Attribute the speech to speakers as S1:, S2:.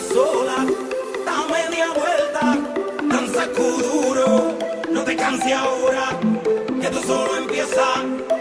S1: sola, da media vuelta, danza duro, no te canses ahora, que esto solo empieza.